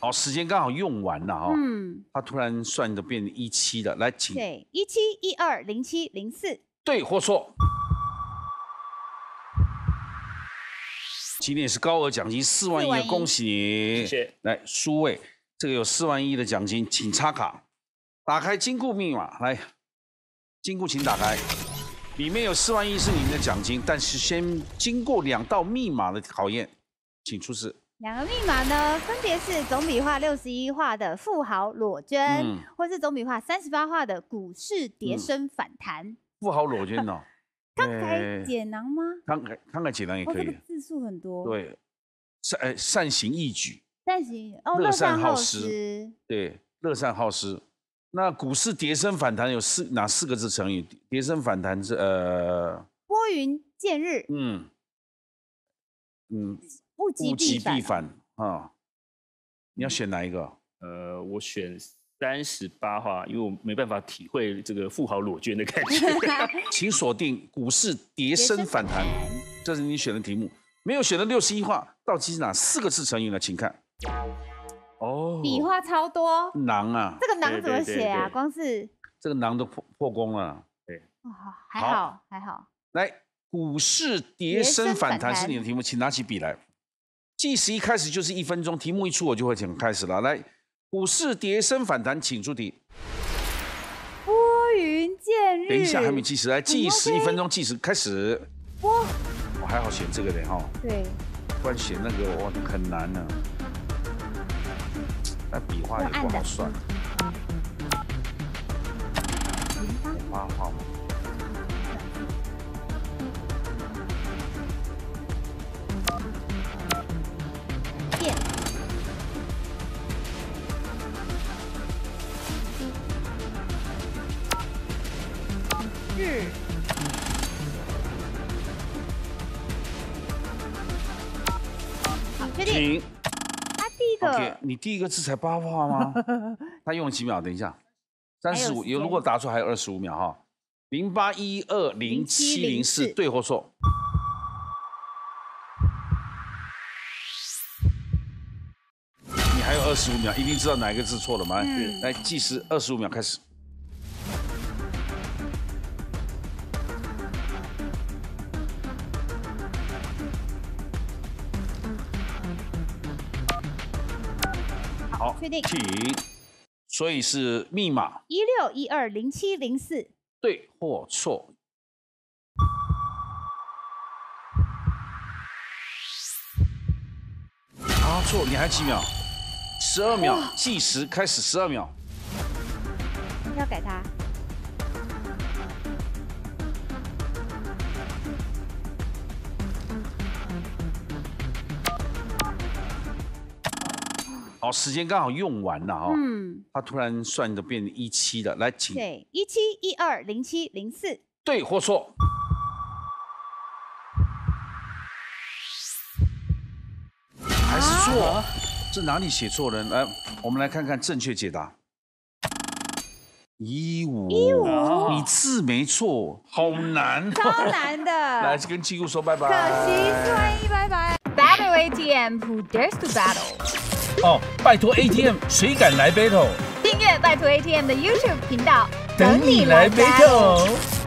好，时间刚好用完了哈。嗯，他突然算的变成一七了，来，请对，一七一二零七零四，对或错。今天也是高额奖金四万4万一，恭喜你！谢谢。来，苏位，这个有四万一的奖金，请插卡，打开金库密码，来，金库请打开，里面有四万一是你们的奖金，但是先经过两道密码的考验，请出示。两个密码呢，分别是总笔画六十一画的富豪裸捐，嗯或是总笔画三十八画的股市跌升反弹。富豪裸捐哦，慷呃慨解囊吗？慷慨慷慨解囊也哦，可以，这个字数很多。，对，善呃善行义举，善行哦，乐乐善好施施。对，乐善好施。那股市跌升反弹有四哪四个字成语？跌升反弹是呃拨云见日，嗯嗯物极必反。必反啊！你要选哪一个？呃，我选三十八画，因为我没办法体会这个富豪裸捐的感觉。请锁定股市跌升反弹，这是你选的题目。没有选的六十一画，到底是哪四个字成语呢？请看哦笔画超多，囊啊，这个囊怎么对对对写啊？对光是这个囊都破破功了。还好好还好。来，股市跌跌升反弹是你的题目，请拿起笔来。计时一开始就是一分钟，题目一出我就会请开始了。来，股市跌升反弹，请出题。拨云见日。等一下还没计时，来计时一分钟，计时开始。拨我还好选这个的哈，对，不然选那个哇很难呢、那笔画也不好算。零八日。好，确定。请。他第一 OK，个你第一个字才八画吗？他用了几秒？等一下，三十五。有如果答错还有二十五秒哈。零八一二零七零四，对或错？你还有二十五秒，一定知道哪一个字错了吗？嗯来计时，二十五秒开始。好，确定请。所以是密码一六一二零七零四，对或错？啊，错！你还有几秒？十二秒，计时开始，十二秒。要改它。好，时间刚好用完了哈。嗯，他突然算的变成一七了，来，请对，一七一二零七零四，对或错？还是错？这哪里写错了？来，我们来看看正确解答。一五，一五你字没错，好难超哦。难的。来，跟机构说拜拜。可惜四万一，拜拜。Battle ATM，Who dares to battle？哦，拜托 ATM，谁敢来 battle？订阅拜托 ATM 的 YouTube 频道，等你来 battle。